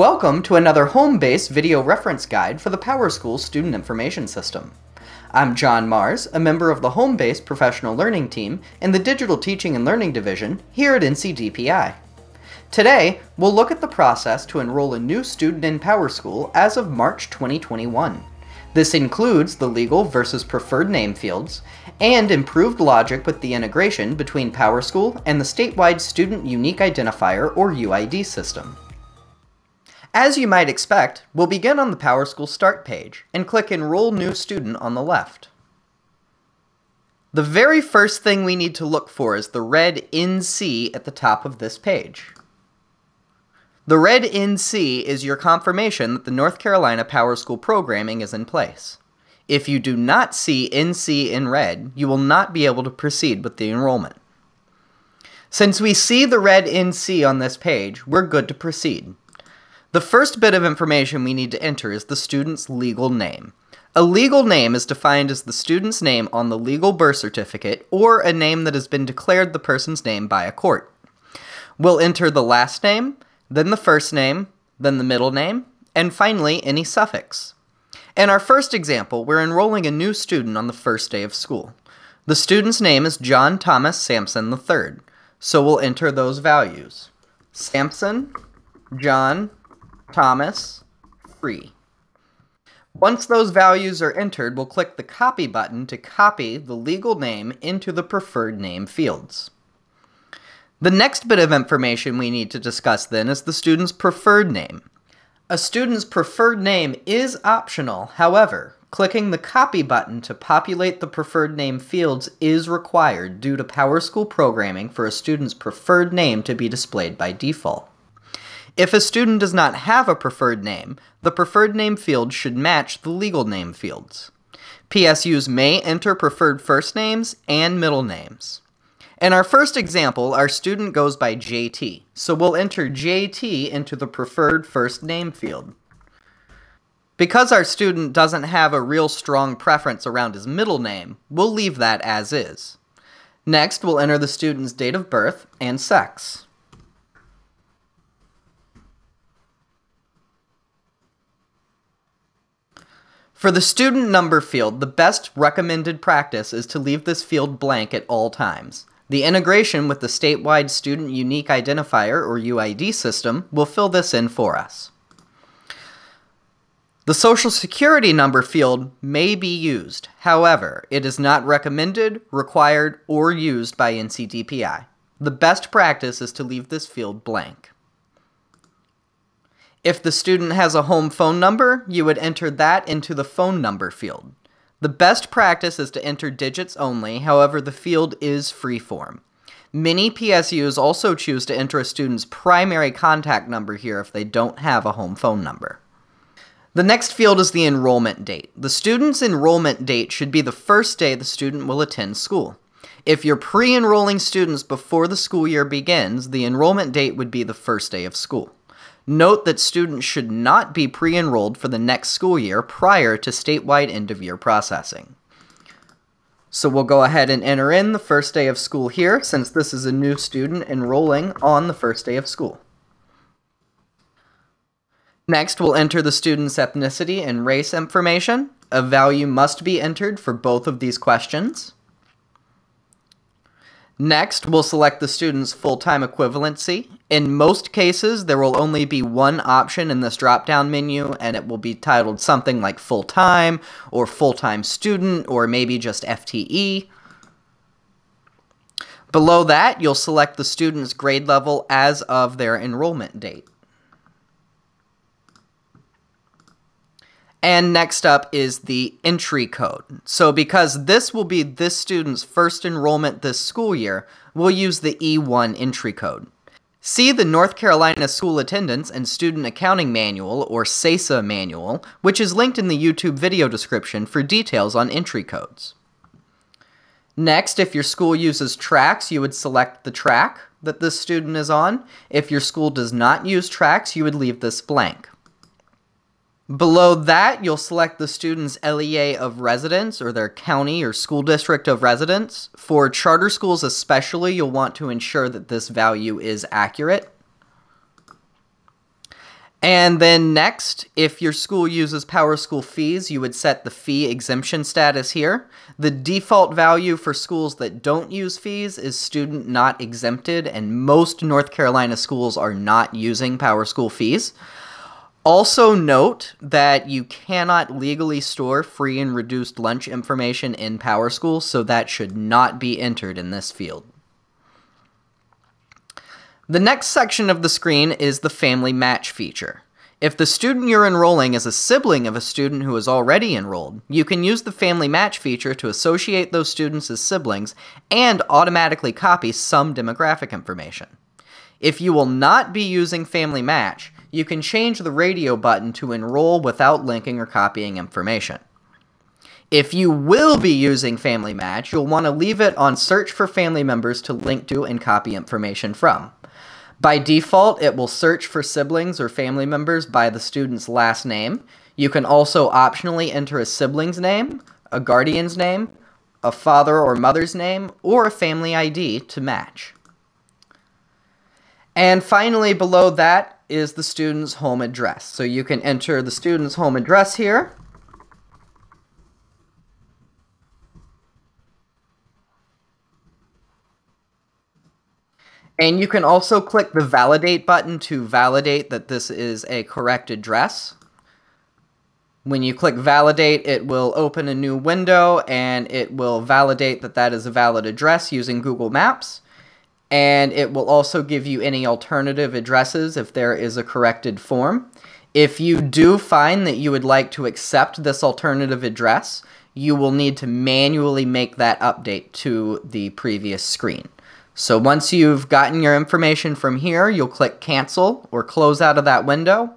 Welcome to another Home Base video reference guide for the PowerSchool Student Information System. I'm John Mars, a member of the Home Base professional learning team in the Digital Teaching and Learning Division here at NCDPI. Today, we'll look at the process to enroll a new student in PowerSchool as of March 2021. This includes the legal versus preferred name fields, and improved logic with the integration between PowerSchool and the statewide Student Unique Identifier or UID system. As you might expect, we'll begin on the PowerSchool Start page and click Enroll New Student on the left. The very first thing we need to look for is the red NC at the top of this page. The red NC is your confirmation that the North Carolina PowerSchool programming is in place. If you do not see NC in red, you will not be able to proceed with the enrollment. Since we see the red NC on this page, we're good to proceed. The first bit of information we need to enter is the student's legal name. A legal name is defined as the student's name on the legal birth certificate or a name that has been declared the person's name by a court. We'll enter the last name, then the first name, then the middle name, and finally any suffix. In our first example, we're enrolling a new student on the first day of school. The student's name is John Thomas Sampson III, so we'll enter those values. Sampson, John, Thomas, free. Once those values are entered, we'll click the Copy button to copy the legal name into the preferred name fields. The next bit of information we need to discuss then is the student's preferred name. A student's preferred name is optional, however, clicking the Copy button to populate the preferred name fields is required due to PowerSchool programming for a student's preferred name to be displayed by default. If a student does not have a preferred name, the preferred name field should match the legal name fields. PSUs may enter preferred first names and middle names. In our first example, our student goes by JT, so we'll enter JT into the preferred first name field. Because our student doesn't have a real strong preference around his middle name, we'll leave that as is. Next, we'll enter the student's date of birth and sex. For the student number field, the best recommended practice is to leave this field blank at all times. The integration with the statewide Student Unique Identifier, or UID system, will fill this in for us. The Social Security number field may be used. However, it is not recommended, required, or used by NCDPI. The best practice is to leave this field blank. If the student has a home phone number, you would enter that into the phone number field. The best practice is to enter digits only, however the field is freeform. Many PSUs also choose to enter a student's primary contact number here if they don't have a home phone number. The next field is the enrollment date. The student's enrollment date should be the first day the student will attend school. If you're pre-enrolling students before the school year begins, the enrollment date would be the first day of school. Note that students should not be pre-enrolled for the next school year prior to statewide end-of-year processing. So we'll go ahead and enter in the first day of school here, since this is a new student enrolling on the first day of school. Next, we'll enter the student's ethnicity and race information. A value must be entered for both of these questions. Next, we'll select the student's full-time equivalency. In most cases, there will only be one option in this drop-down menu, and it will be titled something like full-time, or full-time student, or maybe just FTE. Below that, you'll select the student's grade level as of their enrollment date. And next up is the entry code. So because this will be this student's first enrollment this school year, we'll use the E1 entry code. See the North Carolina School Attendance and Student Accounting Manual, or SASA manual, which is linked in the YouTube video description for details on entry codes. Next, if your school uses tracks, you would select the track that this student is on. If your school does not use tracks, you would leave this blank. Below that, you'll select the student's LEA of residence or their county or school district of residence. For charter schools especially, you'll want to ensure that this value is accurate. And then next, if your school uses PowerSchool fees, you would set the fee exemption status here. The default value for schools that don't use fees is student not exempted, and most North Carolina schools are not using PowerSchool fees. Also note that you cannot legally store free and reduced lunch information in PowerSchool, so that should not be entered in this field. The next section of the screen is the Family Match feature. If the student you're enrolling is a sibling of a student who is already enrolled, you can use the Family Match feature to associate those students as siblings and automatically copy some demographic information. If you will not be using Family Match, you can change the radio button to enroll without linking or copying information. If you will be using Family Match, you'll want to leave it on search for family members to link to and copy information from. By default, it will search for siblings or family members by the student's last name. You can also optionally enter a sibling's name, a guardian's name, a father or mother's name, or a family ID to match. And finally, below that is the student's home address. So you can enter the student's home address here. And you can also click the validate button to validate that this is a correct address. When you click validate, it will open a new window and it will validate that that is a valid address using Google Maps. And it will also give you any alternative addresses if there is a corrected form. If you do find that you would like to accept this alternative address, you will need to manually make that update to the previous screen. So once you've gotten your information from here, you'll click cancel or close out of that window.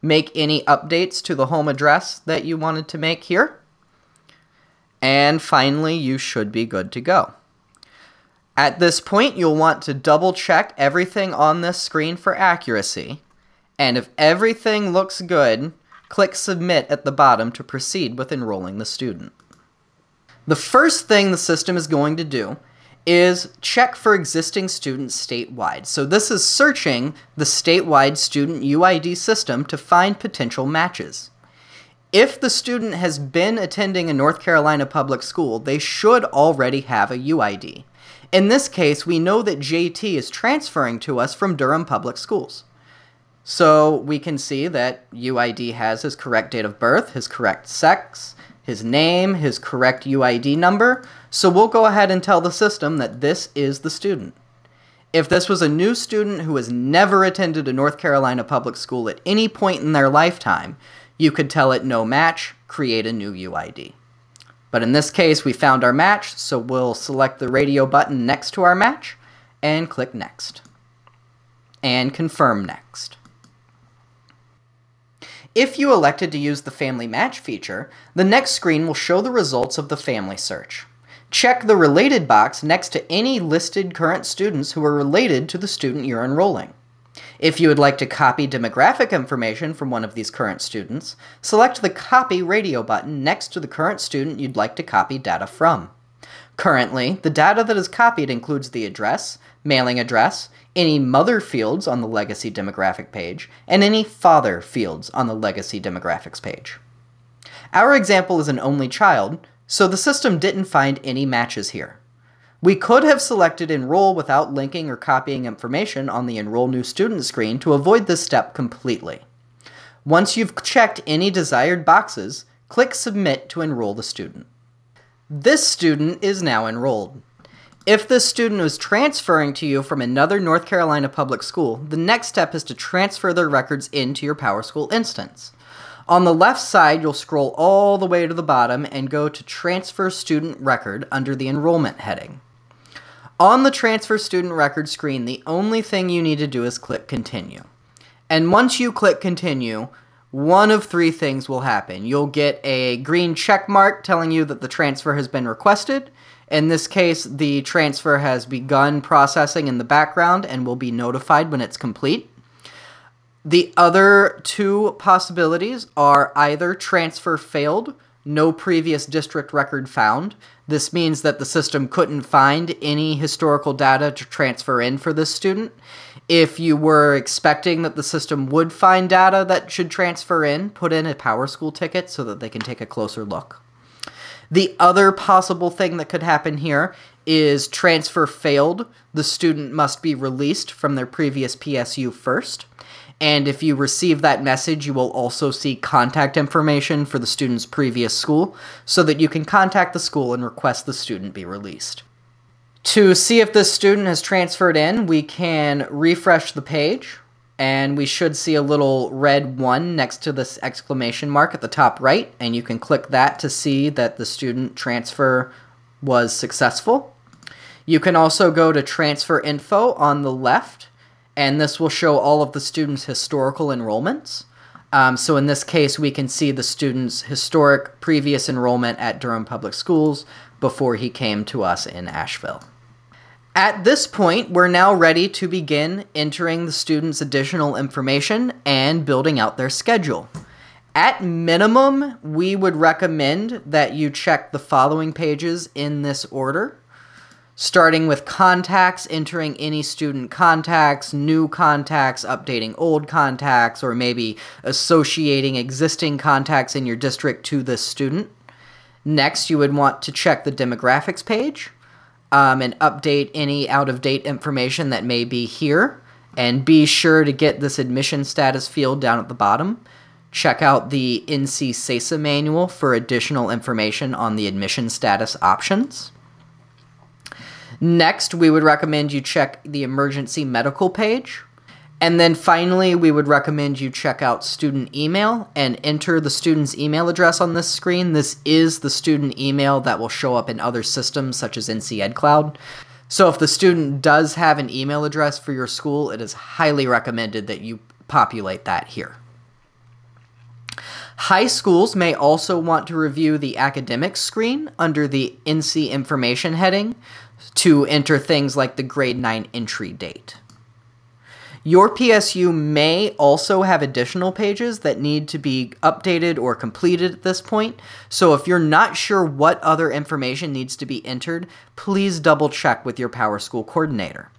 Make any updates to the home address that you wanted to make here. And finally, you should be good to go. At this point, you'll want to double check everything on this screen for accuracy. And if everything looks good, click Submit at the bottom to proceed with enrolling the student. The first thing the system is going to do is check for existing students statewide. So this is searching the statewide student UID system to find potential matches. If the student has been attending a North Carolina public school, they should already have a UID. In this case, we know that JT is transferring to us from Durham Public Schools. So we can see that UID has his correct date of birth, his correct sex, his name, his correct UID number, so we'll go ahead and tell the system that this is the student. If this was a new student who has never attended a North Carolina public school at any point in their lifetime, you could tell it no match, create a new UID. But in this case, we found our match, so we'll select the radio button next to our match and click Next. And confirm Next. If you elected to use the Family Match feature, the next screen will show the results of the family search. Check the Related box next to any listed current students who are related to the student you're enrolling. If you would like to copy demographic information from one of these current students, select the Copy Radio button next to the current student you'd like to copy data from. Currently, the data that is copied includes the address, mailing address, any mother fields on the legacy demographic page, and any father fields on the legacy demographics page. Our example is an only child, so the system didn't find any matches here. We could have selected Enroll without linking or copying information on the Enroll New Student screen to avoid this step completely. Once you've checked any desired boxes, click Submit to enroll the student. This student is now enrolled. If this student was transferring to you from another North Carolina public school, the next step is to transfer their records into your PowerSchool instance. On the left side, you'll scroll all the way to the bottom and go to Transfer Student Record under the Enrollment heading. On the Transfer Student Record screen, the only thing you need to do is click Continue. And once you click Continue, one of three things will happen. You'll get a green check mark telling you that the transfer has been requested, in this case, the transfer has begun processing in the background and will be notified when it's complete. The other two possibilities are either transfer failed, no previous district record found. This means that the system couldn't find any historical data to transfer in for this student. If you were expecting that the system would find data that should transfer in, put in a PowerSchool ticket so that they can take a closer look. The other possible thing that could happen here is transfer failed. The student must be released from their previous PSU first. And if you receive that message, you will also see contact information for the student's previous school so that you can contact the school and request the student be released. To see if this student has transferred in, we can refresh the page and we should see a little red 1 next to this exclamation mark at the top right and you can click that to see that the student transfer was successful. You can also go to transfer info on the left and this will show all of the students' historical enrollments. Um, so in this case, we can see the student's historic previous enrollment at Durham Public Schools before he came to us in Asheville. At this point, we're now ready to begin entering the students' additional information and building out their schedule. At minimum, we would recommend that you check the following pages in this order starting with contacts, entering any student contacts, new contacts, updating old contacts, or maybe associating existing contacts in your district to this student. Next, you would want to check the demographics page um, and update any out of date information that may be here. And be sure to get this admission status field down at the bottom. Check out the NC SASA manual for additional information on the admission status options. Next, we would recommend you check the emergency medical page. And then finally, we would recommend you check out student email and enter the student's email address on this screen. This is the student email that will show up in other systems such as NC Ed Cloud. So if the student does have an email address for your school, it is highly recommended that you populate that here. High schools may also want to review the academic screen under the NC information heading to enter things like the grade 9 entry date. Your PSU may also have additional pages that need to be updated or completed at this point, so if you're not sure what other information needs to be entered, please double check with your PowerSchool coordinator.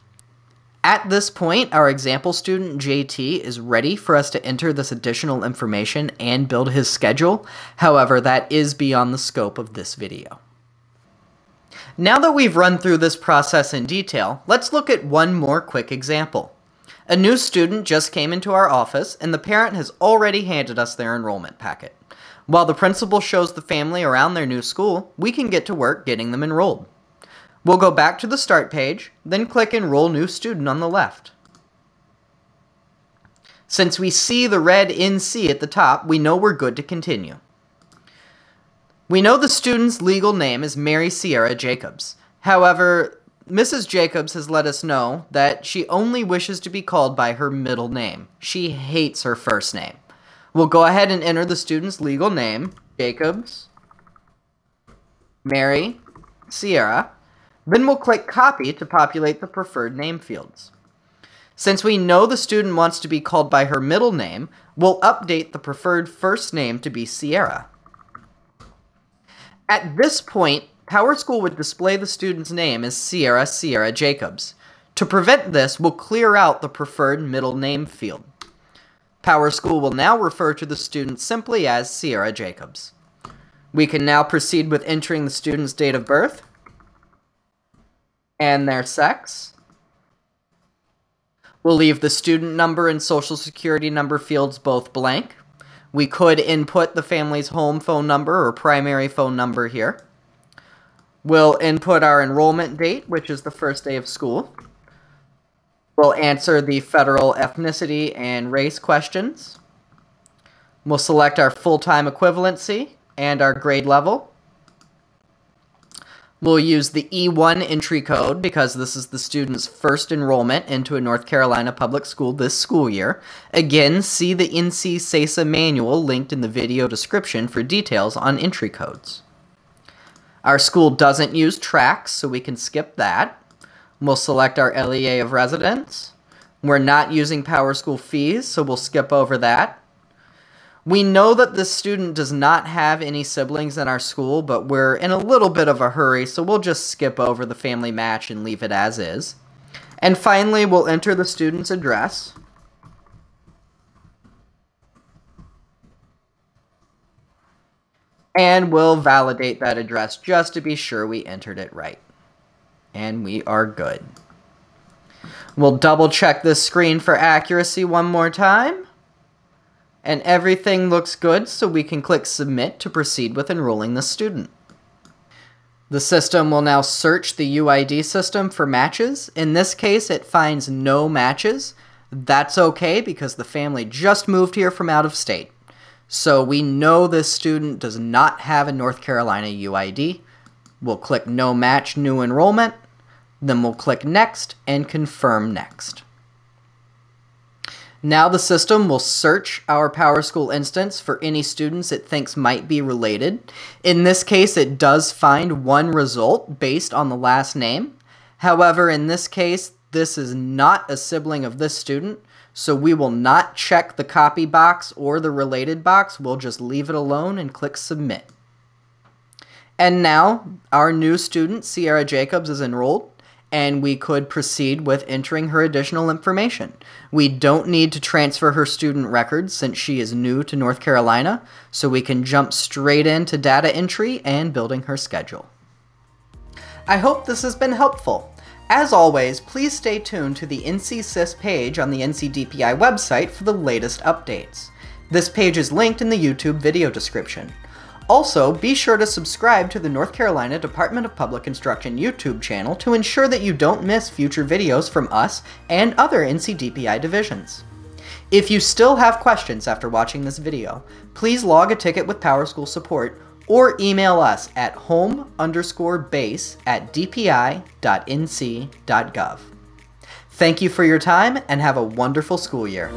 At this point, our example student, JT, is ready for us to enter this additional information and build his schedule. However, that is beyond the scope of this video. Now that we've run through this process in detail, let's look at one more quick example. A new student just came into our office and the parent has already handed us their enrollment packet. While the principal shows the family around their new school, we can get to work getting them enrolled. We'll go back to the start page, then click Enroll New Student on the left. Since we see the red NC at the top, we know we're good to continue. We know the student's legal name is Mary Sierra Jacobs. However, Mrs. Jacobs has let us know that she only wishes to be called by her middle name. She hates her first name. We'll go ahead and enter the student's legal name, Jacobs, Mary, Sierra. Then we'll click Copy to populate the preferred name fields. Since we know the student wants to be called by her middle name, we'll update the preferred first name to be Sierra. At this point, PowerSchool would display the student's name as Sierra Sierra Jacobs. To prevent this, we'll clear out the preferred middle name field. PowerSchool will now refer to the student simply as Sierra Jacobs. We can now proceed with entering the student's date of birth and their sex. We'll leave the student number and social security number fields both blank. We could input the family's home phone number or primary phone number here. We'll input our enrollment date, which is the first day of school. We'll answer the federal ethnicity and race questions. We'll select our full-time equivalency and our grade level. We'll use the E1 entry code because this is the student's first enrollment into a North Carolina public school this school year. Again, see the NC SASA manual linked in the video description for details on entry codes. Our school doesn't use tracks, so we can skip that. We'll select our LEA of residence. We're not using PowerSchool fees, so we'll skip over that. We know that this student does not have any siblings in our school, but we're in a little bit of a hurry, so we'll just skip over the family match and leave it as is. And finally, we'll enter the student's address. And we'll validate that address just to be sure we entered it right. And we are good. We'll double check this screen for accuracy one more time. And everything looks good, so we can click Submit to proceed with enrolling the student. The system will now search the UID system for matches. In this case, it finds no matches. That's okay because the family just moved here from out of state. So we know this student does not have a North Carolina UID. We'll click No Match New Enrollment. Then we'll click Next and confirm Next. Now the system will search our PowerSchool instance for any students it thinks might be related. In this case, it does find one result based on the last name. However, in this case, this is not a sibling of this student, so we will not check the copy box or the related box. We'll just leave it alone and click Submit. And now, our new student, Sierra Jacobs, is enrolled and we could proceed with entering her additional information. We don't need to transfer her student records since she is new to North Carolina, so we can jump straight into data entry and building her schedule. I hope this has been helpful. As always, please stay tuned to the NC SIS page on the NCDPI website for the latest updates. This page is linked in the YouTube video description. Also, be sure to subscribe to the North Carolina Department of Public Instruction YouTube channel to ensure that you don't miss future videos from us and other NCDPI divisions. If you still have questions after watching this video, please log a ticket with PowerSchool support or email us at home underscore base at dpi.nc.gov. Thank you for your time and have a wonderful school year.